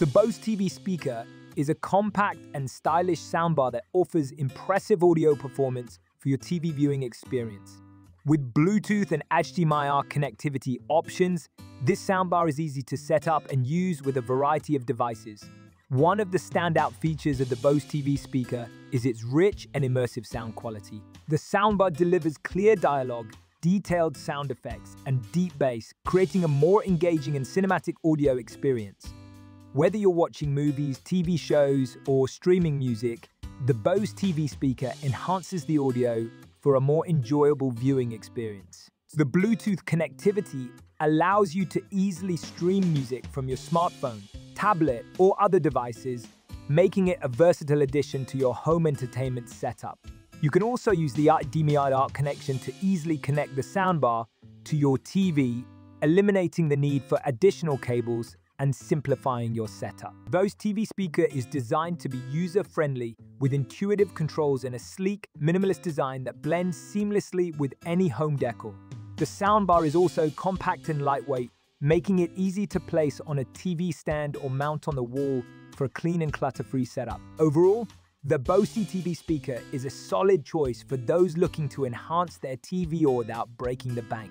The Bose TV speaker is a compact and stylish soundbar that offers impressive audio performance for your TV viewing experience. With Bluetooth and HDMI connectivity options, this soundbar is easy to set up and use with a variety of devices. One of the standout features of the Bose TV speaker is its rich and immersive sound quality. The soundbar delivers clear dialogue, detailed sound effects, and deep bass, creating a more engaging and cinematic audio experience. Whether you're watching movies, TV shows, or streaming music, the Bose TV speaker enhances the audio for a more enjoyable viewing experience. The Bluetooth connectivity allows you to easily stream music from your smartphone, tablet, or other devices, making it a versatile addition to your home entertainment setup. You can also use the HDMI connection to easily connect the soundbar to your TV, eliminating the need for additional cables and simplifying your setup. Bose TV speaker is designed to be user-friendly with intuitive controls and a sleek, minimalist design that blends seamlessly with any home decor. The soundbar is also compact and lightweight, making it easy to place on a TV stand or mount on the wall for a clean and clutter-free setup. Overall, the Bose TV speaker is a solid choice for those looking to enhance their TV or without breaking the bank.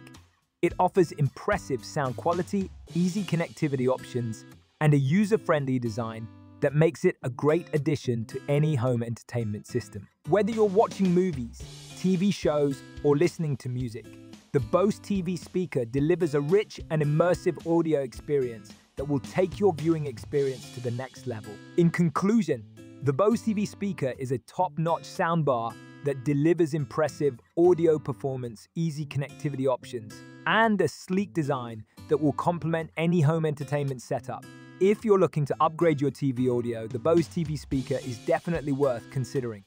It offers impressive sound quality, easy connectivity options, and a user-friendly design that makes it a great addition to any home entertainment system. Whether you're watching movies, TV shows, or listening to music, the Bose TV speaker delivers a rich and immersive audio experience that will take your viewing experience to the next level. In conclusion, the Bose TV speaker is a top-notch soundbar that delivers impressive audio performance, easy connectivity options, and a sleek design that will complement any home entertainment setup. If you're looking to upgrade your TV audio, the Bose TV speaker is definitely worth considering.